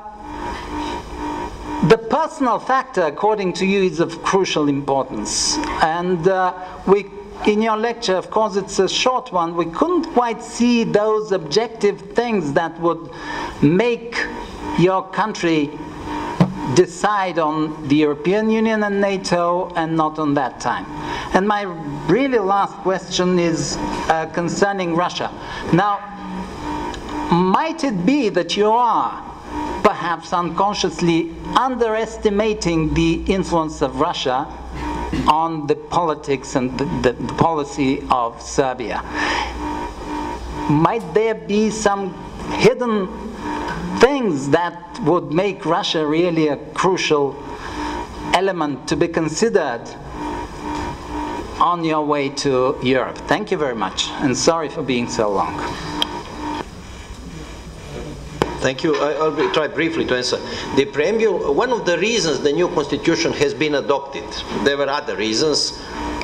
the personal factor, according to you, is of crucial importance. And uh, we, in your lecture, of course, it's a short one, we couldn't quite see those objective things that would make your country decide on the European Union and NATO and not on that time. And my really last question is uh, concerning Russia. Now, might it be that you are perhaps unconsciously underestimating the influence of Russia on the politics and the, the, the, policy of Serbia. Might there be some hidden things that would make Russia really a crucial element to be considered on your way to Europe? Thank you very much, and sorry for being so long. Thank you. I, will try briefly to answer. The preamble, one of the reasons the new constitution has been adopted, there were other reasons.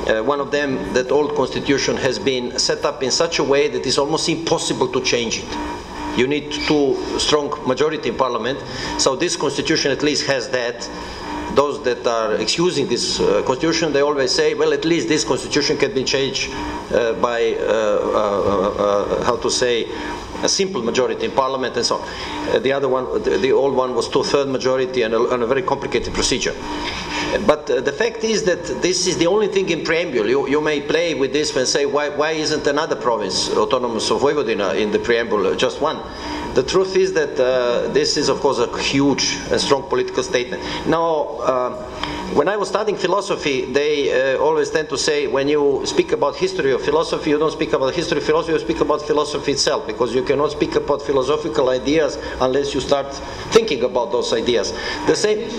Uh, one of them, that old constitution has been set up in such a way that it's almost impossible to change it. You need two strong majority in parliament. So this constitution at least has that. Those that are excusing this uh, constitution, they always say, well, at least this constitution can be changed uh, by, uh, uh, uh, how to say, a simple majority in parliament and so on. Uh, the other one, the, the old one was two-third majority and a, and a, very complicated procedure. But uh, the fact is that this is the only thing in preamble. You, you may play with this and say, why, why isn't another province autonomous of Vojvodina in the preamble, just one? The truth is that uh, this is, of course, a huge and strong political statement. Now, uh, when I was studying philosophy, they uh, always tend to say when you speak about history of philosophy, you don't speak about history of philosophy, you speak about philosophy itself, because you cannot speak about philosophical ideas unless you start thinking about those ideas. The same,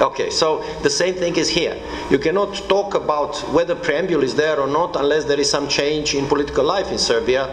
okay, so the same thing is here. You cannot talk about whether preamble is there or not unless there is some change in political life in Serbia.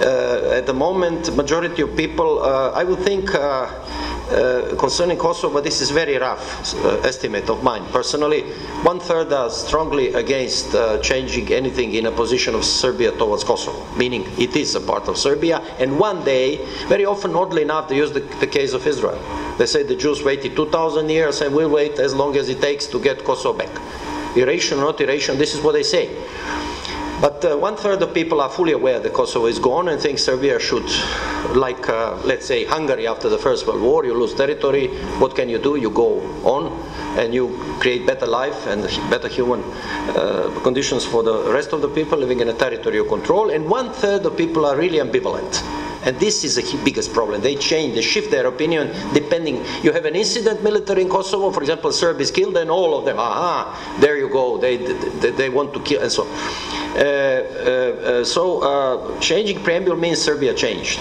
Uh, at the moment, majority of people, uh, I would think, uh, uh, concerning Kosovo, but this is very rough estimate of mine. Personally, one third are strongly against changing anything in a position of Serbia towards Kosovo, meaning it is a part of Serbia. And one day, very often, oddly enough, they use the, the case of Israel. They say the Jews waited 2,000 years and we'll wait as long as it takes to get Kosovo back. Erasure, not erasure, this is what they say. But uh, one third of people are fully aware that Kosovo is gone and think Serbia should, like, uh, let's say, Hungary after the First World War, you lose territory. What can you do? You go on and you create better life and better human uh, conditions for the rest of the people living in a territory you control. And one third of people are really ambivalent. And this is the biggest problem. They change, they shift their opinion depending. You have an incident military in Kosovo, for example, Serb is killed, and all of them, aha, there you go, they, they, they want to kill, and so uh, Uh, uh, uh, so uh, changing preamble means Serbia changed.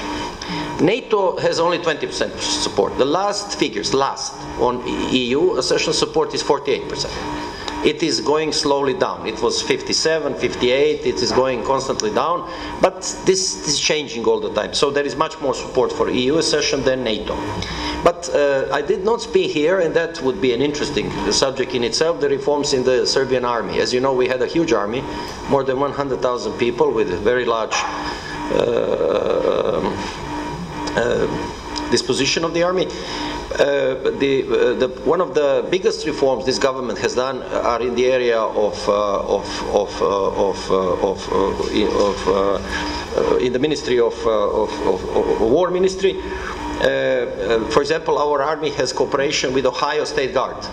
NATO has only 20% support. The last figures, last, on EU accession support is 48%. It is going slowly down. It was 57, 58, it is going constantly down, but this is changing all the time. So there is much more support for EU accession than NATO. But uh, I did not speak here, and that would be an interesting subject in itself, the reforms in the Serbian army. As you know, we had a huge army, more than 100,000 people with a very large uh, uh, disposition of the army. Uh, the, uh, the, one of the biggest reforms this government has done are in the area of, uh, of, of, of, of, in, the Ministry of, of War Ministry. for example, our army has cooperation with Ohio State Guard.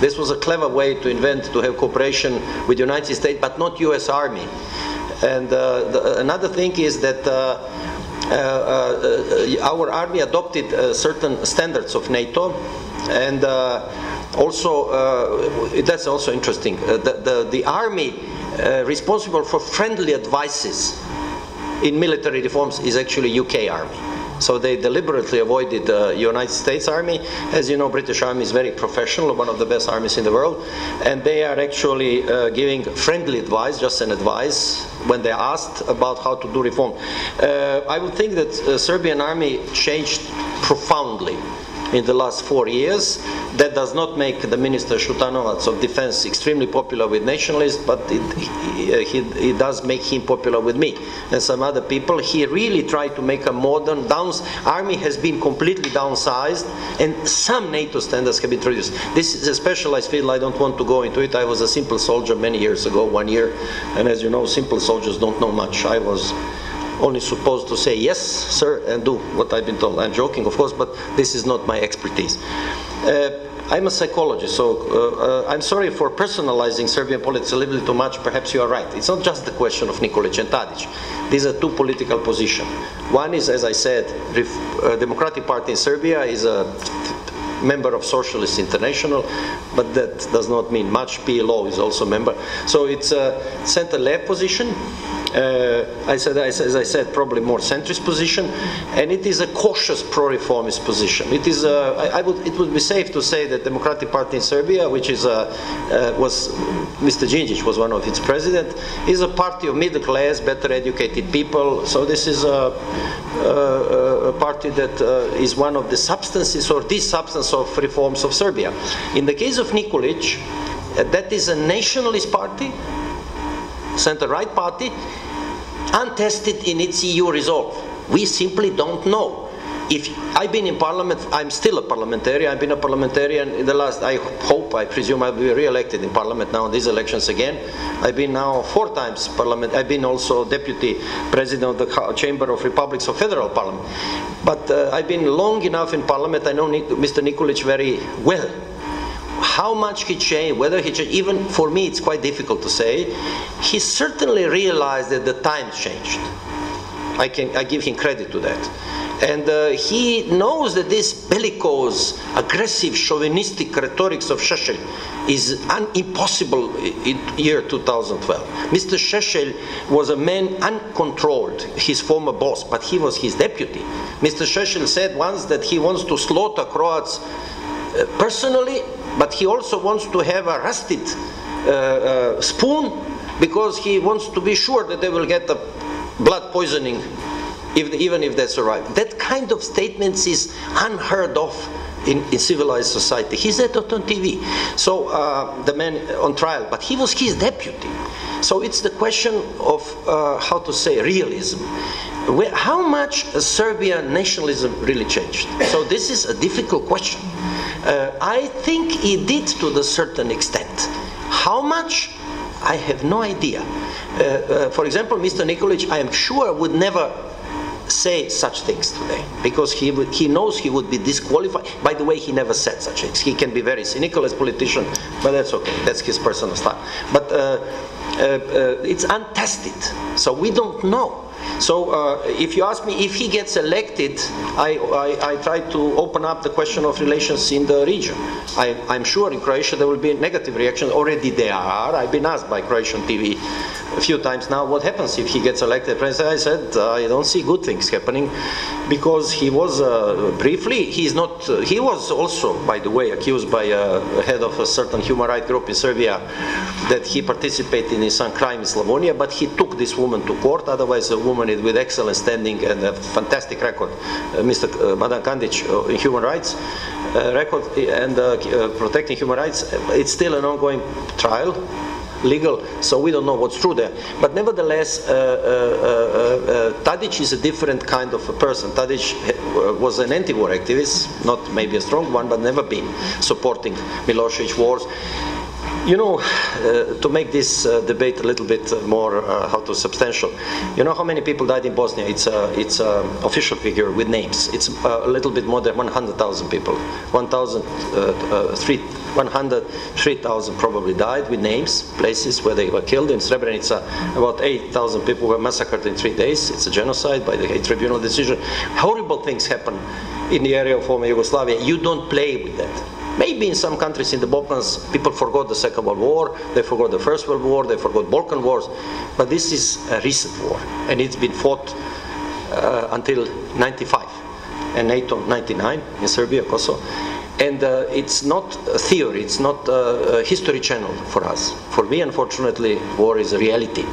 This was a clever way to invent to have cooperation with the United States, but not U.S. Army. And uh, the, another thing is that uh, uh, uh, Uh, uh, uh, our army adopted uh, certain standards of NATO, and also that's also interesting. the, the, the army responsible for friendly advices in military reforms is actually UK army. So they deliberately avoided the United States Army. As you know, British Army is very professional, one of the best armies in the world, and they are actually uh, giving friendly advice, just an advice, when they're asked about how to do reform. Uh, I would think that the Serbian army changed profoundly in the last four years. That does not make the Minister Šutanovac of Defense extremely popular with nationalists, but it, it does make him popular with me and some other people. He really tried to make a modern downs. Army has been completely downsized, and some NATO standards have been introduced. This is a specialized field. I don't want to go into it. I was a simple soldier many years ago, one year, and as you know, simple soldiers don't know much. I was only supposed to say yes, sir, and do what I've been told. I'm joking, of course, but this is not my expertise. Uh, I'm a psychologist, so uh, uh, I'm sorry for personalizing Serbian politics a little bit too much. Perhaps you are right. It's not just the question of Nikolic and Tadic. These are two political positions. One is, as I said, uh, Democratic Party in Serbia is a member of Socialist International, but that does not mean much. PLO is also a member. So it's a center-left position. Uh, I said, as I said, probably more centrist position, and it is a cautious pro-reformist position. It is, a, I, I would, it would be safe to say that Democratic Party in Serbia, which is a, uh, was Mr. Djindjic was one of its president, is a party of middle class, better educated people. So this is a, a, a party that uh, is one of the substances or the substance of reforms of Serbia. In the case of Nikolic, uh, that is a nationalist party center-right party, untested in its EU resolve. We simply don't know. If I've been in parliament, I'm still a parliamentarian. I've been a parliamentarian in the last, I hope, I presume I'll be re-elected in parliament now in these elections again. I've been now four times parliament. I've been also deputy president of the Chamber of Republics of Federal Parliament. But uh, I've been long enough in parliament. I know Mr. Nikolic very well how much he changed, whether he changed, even for me it's quite difficult to say, he certainly realized that the times changed. I, can, I give him credit to that. And uh, he knows that this bellicose, aggressive, chauvinistic rhetoric of Šešelj is un- impossible in year 2012. Mr. Šešelj was a man uncontrolled, his former boss, but he was his deputy. Mr. Šešelj said once that he wants to slaughter Croats uh, personally but he also wants to have a rusted uh, uh, spoon because he wants to be sure that they will get the blood poisoning if, even if that's arrived. That kind of statements is unheard of in, in, civilized society. He said it on TV. So uh, the man on trial, but he was his deputy. So it's the question of uh, how to say realism. Where, how much Serbian nationalism really changed? So this is a difficult question. Uh, I think he did to a certain extent. How much? I have no idea. Uh, uh, for example, Mr. Nikolic, I am sure, would never say such things today because he, would, he knows he would be disqualified. By the way, he never said such things. He can be very cynical as politician, but that's okay. That's his personal style. But uh, uh, uh, it's untested, so we don't know. So uh, if you ask me if he gets elected, I, I, I, try to open up the question of relations in the region. I, am sure in Croatia there will be negative reactions. Already there are. I've been asked by Croatian TV a few times now what happens if he gets elected president. I said uh, I don't see good things happening because he was uh, briefly he's not uh, he was also by the way accused by a head of a certain human rights group in Serbia that he participated in some crime in Slavonia but he took this woman to court otherwise a woman with excellent standing and a fantastic record uh, Mr. Uh, Madan Kandic uh, in human rights uh, record and uh, uh, protecting human rights it's still an ongoing trial legal, so we don't know what's true there. But nevertheless, uh, uh, uh, uh Tadic is a different kind of a person. Tadic was an anti-war activist, not maybe a strong one, but never been supporting Milosevic wars you know, uh, to make this uh, debate a little bit more, uh, how to substantial, you know how many people died in Bosnia? It's a, it's a official figure with names. It's a little bit more than 100,000 people. 1,000, uh, uh, 103,000 probably died with names, places where they were killed. In Srebrenica, about 8,000 people were massacred in three days. It's a genocide by the Hague Tribunal decision. Horrible things happen in the area of former Yugoslavia. You don't play with that. Maybe in some countries in the Balkans, people forgot the Second World War, they forgot the First World War, they forgot Balkan wars, but this is a recent war, and it's been fought uh, until 95, and NATO 99 in Serbia, Kosovo. And uh, it's not a theory, it's not a, a history channel for us. For me, unfortunately, war is a reality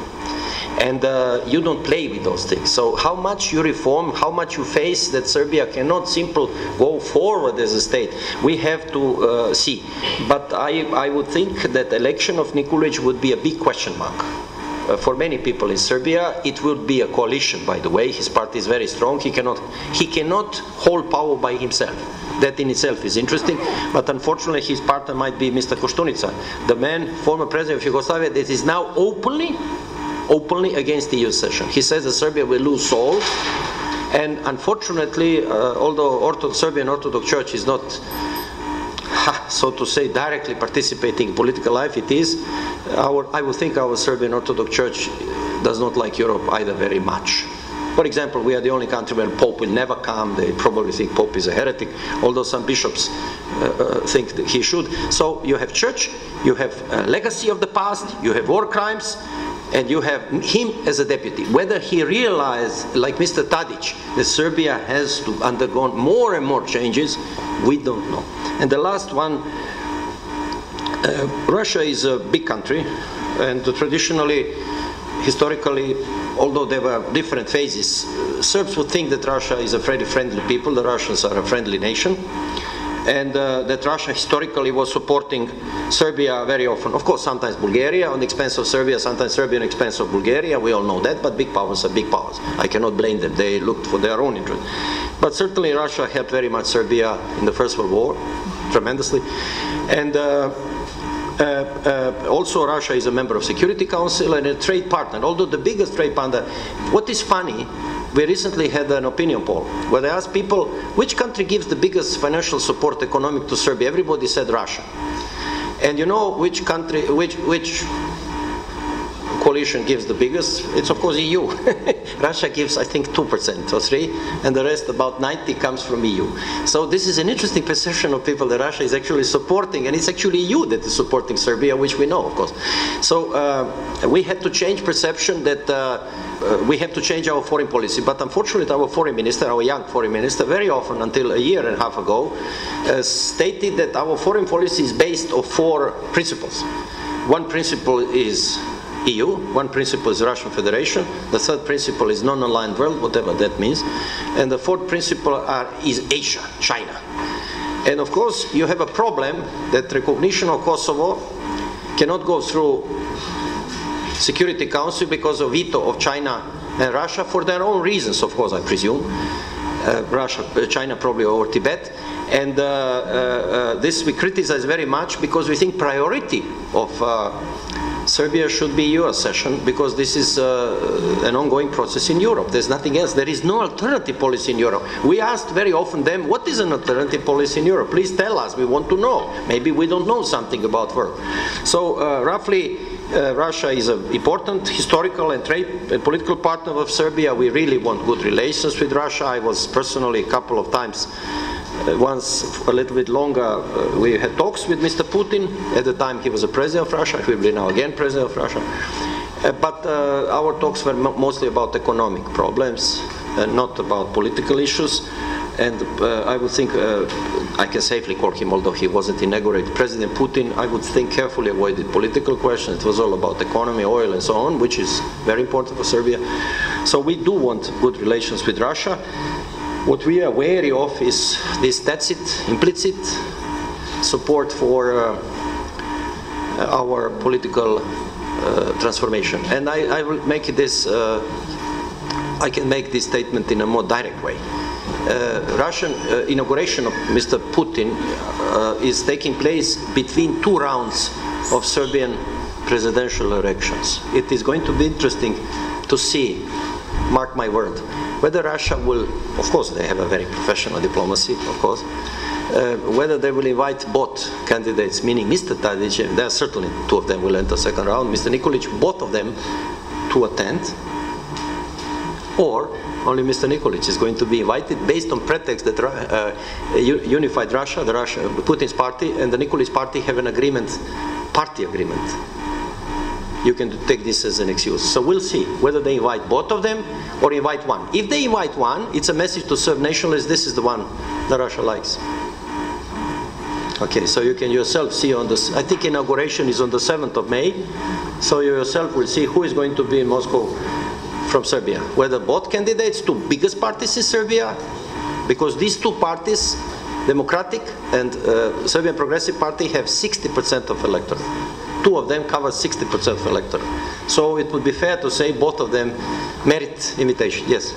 and uh, you don't play with those things. So how much you reform, how much you face that Serbia cannot simply go forward as a state, we have to uh, see. But I, I would think that election of Nikolic would be a big question mark. Uh, for many people in Serbia, it will be a coalition, by the way. His party is very strong. He cannot, he cannot hold power by himself. That in itself is interesting, but unfortunately his partner might be Mr. Koštunica, the man, former president of Yugoslavia, that is now openly openly against the EU accession. He says that Serbia will lose all, and unfortunately, uh, although Ortho Serbian Orthodox Church is not, so to say, directly participating in political life, it is. Our, I would think our Serbian Orthodox Church does not like Europe either very much. For example, we are the only country where Pope will never come. They probably think Pope is a heretic, although some bishops uh, uh, think that he should. So you have church, you have a legacy of the past, you have war crimes, and you have him as a deputy. Whether he realized, like Mr. Tadic, that Serbia has to undergo more and more changes, we don't know. And the last one, uh, Russia is a big country, and traditionally, historically, although there were different phases, Serbs would think that Russia is a very friendly people, the Russians are a friendly nation and uh, that Russia historically was supporting Serbia very often. Of course, sometimes Bulgaria on the expense of Serbia, sometimes Serbia on the expense of Bulgaria. We all know that, but big powers are big powers. I cannot blame them. They looked for their own interest. But certainly Russia helped very much Serbia in the First World War, tremendously. And uh, uh, uh, also Russia is a member of Security Council and a trade partner, although the biggest trade partner. What is funny we recently had an opinion poll where they asked people which country gives the biggest financial support economic to Serbia. Everybody said Russia. And you know which country, which, which coalition gives the biggest? It's of course EU. Russia gives, I think, 2% or 3 and the rest, about 90, comes from EU. So this is an interesting perception of people that Russia is actually supporting, and it's actually EU that is supporting Serbia, which we know, of course. So uh, we had to change perception that uh, uh, we have to change our foreign policy. But unfortunately, our foreign minister, our young foreign minister, very often until a year and a half ago, uh, stated that our foreign policy is based on four principles. One principle is EU, one principle is Russian Federation, the third principle is non-aligned world, whatever that means, and the fourth principle are, is Asia, China. And of course, you have a problem that recognition of Kosovo cannot go through Security Council because of veto of China and Russia for their own reasons, of course, I presume. Uh, Russia, uh, China probably or Tibet. And uh, uh, uh, this we criticize very much because we think priority of uh, Serbia should be EU accession because this is uh, an ongoing process in Europe. There's nothing else. There is no alternative policy in Europe. We asked very often them, what is an alternative policy in Europe? Please tell us. We want to know. Maybe we don't know something about world. So uh, roughly, uh, Russia is an important historical and trade and political partner of Serbia. We really want good relations with Russia. I was personally a couple of times once a little bit longer, uh, we had talks with Mr. Putin. At the time, he was the president of Russia. He will be now again president of Russia. Uh, But uh, our talks were mo- mostly about economic problems, uh, not about political issues. And uh, I would think, uh, I can safely call him, although he wasn't inaugurated, President Putin, I would think carefully avoided political questions. It was all about economy, oil, and so on, which is very important for Serbia. So we do want good relations with Russia. What we are wary of is this tacit, implicit support for uh, our political uh, transformation. And I, I will make this, uh, I can make this statement in a more direct way. Uh, Russian uh, inauguration of Mr. Putin uh, is taking place between two rounds of Serbian presidential elections. It is going to be interesting to see, mark my word, whether Russia will, of course, they have a very professional diplomacy, of course, uh, whether they will invite both candidates, meaning Mr. Tadic, there are certainly two of them will enter second round, Mr. Nikolic, both of them to attend, or only Mr. Nikolic is going to be invited based on pretext that uh, Unified Russia, the Russia, Putin's party, and the Nikolic party have an agreement, party agreement. You can take this as an excuse. So we'll see whether they invite both of them or invite one. If they invite one, it's a message to Serb nationalists. This is the one that Russia likes. Okay, so you can yourself see on this. I think inauguration is on the 7th of May. So you yourself will see who is going to be in Moscow from Serbia. Whether both candidates, two biggest parties in Serbia, because these two parties, Democratic and uh, Serbian Progressive Party, have 60% of electorate. Two of them cover 60% of electorate. So it would be fair to say both of them merit invitation. Yes.